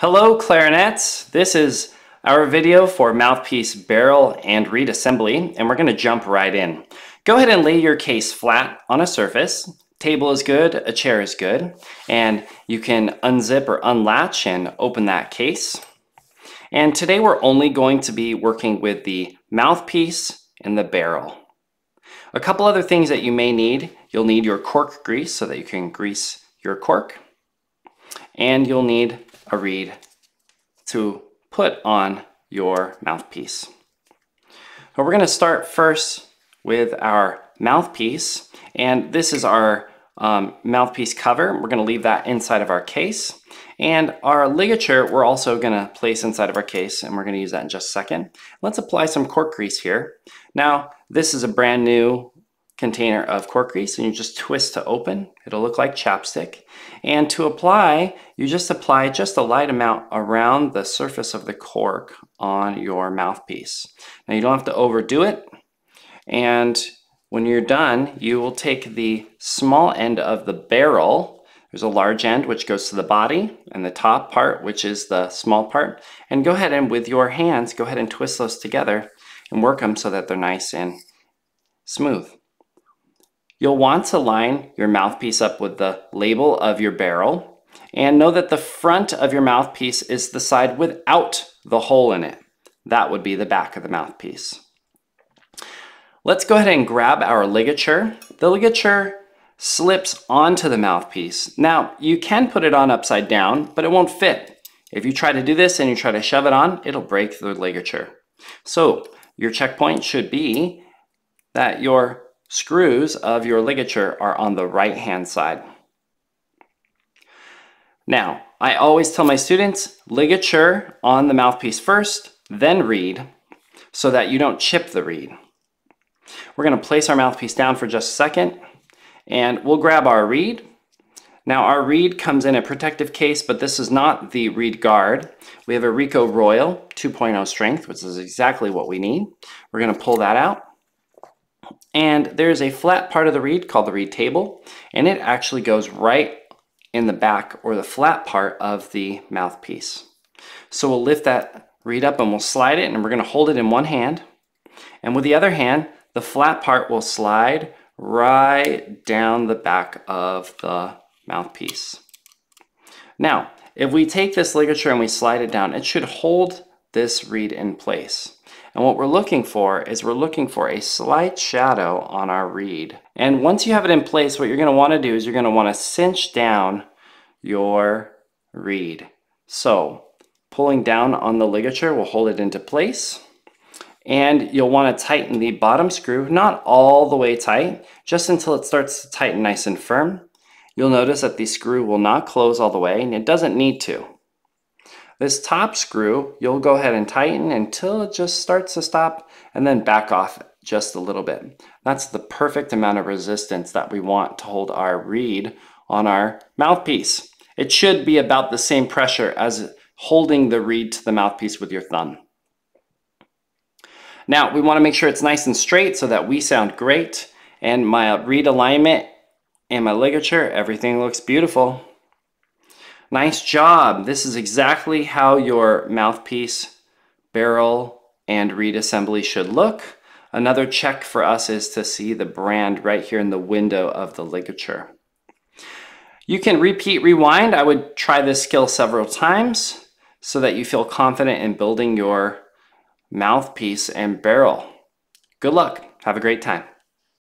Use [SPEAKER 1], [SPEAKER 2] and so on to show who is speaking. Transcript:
[SPEAKER 1] Hello clarinets, this is our video for mouthpiece barrel and reed assembly and we're going to jump right in. Go ahead and lay your case flat on a surface. Table is good, a chair is good, and you can unzip or unlatch and open that case. And today we're only going to be working with the mouthpiece and the barrel. A couple other things that you may need. You'll need your cork grease so that you can grease your cork. And you'll need a reed to put on your mouthpiece. So we're going to start first with our mouthpiece and this is our um, mouthpiece cover. We're going to leave that inside of our case and our ligature we're also going to place inside of our case and we're going to use that in just a second. Let's apply some cork grease here. Now this is a brand new container of cork grease and you just twist to open. It'll look like chapstick. And to apply, you just apply just a light amount around the surface of the cork on your mouthpiece. Now you don't have to overdo it. And when you're done, you will take the small end of the barrel. There's a large end which goes to the body and the top part, which is the small part. And go ahead and with your hands, go ahead and twist those together and work them so that they're nice and smooth. You'll want to line your mouthpiece up with the label of your barrel and know that the front of your mouthpiece is the side without the hole in it. That would be the back of the mouthpiece. Let's go ahead and grab our ligature. The ligature slips onto the mouthpiece. Now, you can put it on upside down, but it won't fit. If you try to do this and you try to shove it on, it'll break the ligature. So your checkpoint should be that your screws of your ligature are on the right hand side. Now, I always tell my students ligature on the mouthpiece first, then reed, so that you don't chip the reed. We're going to place our mouthpiece down for just a second, and we'll grab our reed. Now our reed comes in a protective case, but this is not the reed guard. We have a Rico Royal 2.0 strength, which is exactly what we need. We're going to pull that out. And there's a flat part of the reed called the reed table, and it actually goes right in the back or the flat part of the mouthpiece. So we'll lift that reed up and we'll slide it and we're gonna hold it in one hand. And with the other hand, the flat part will slide right down the back of the mouthpiece. Now, if we take this ligature and we slide it down, it should hold this reed in place. And what we're looking for is we're looking for a slight shadow on our reed. And once you have it in place, what you're going to want to do is you're going to want to cinch down your reed. So pulling down on the ligature will hold it into place. And you'll want to tighten the bottom screw, not all the way tight, just until it starts to tighten nice and firm. You'll notice that the screw will not close all the way, and it doesn't need to. This top screw, you'll go ahead and tighten until it just starts to stop and then back off just a little bit. That's the perfect amount of resistance that we want to hold our reed on our mouthpiece. It should be about the same pressure as holding the reed to the mouthpiece with your thumb. Now we want to make sure it's nice and straight so that we sound great and my reed alignment and my ligature, everything looks beautiful. Nice job. This is exactly how your mouthpiece, barrel, and reed assembly should look. Another check for us is to see the brand right here in the window of the ligature. You can repeat, rewind. I would try this skill several times so that you feel confident in building your mouthpiece and barrel. Good luck. Have a great time.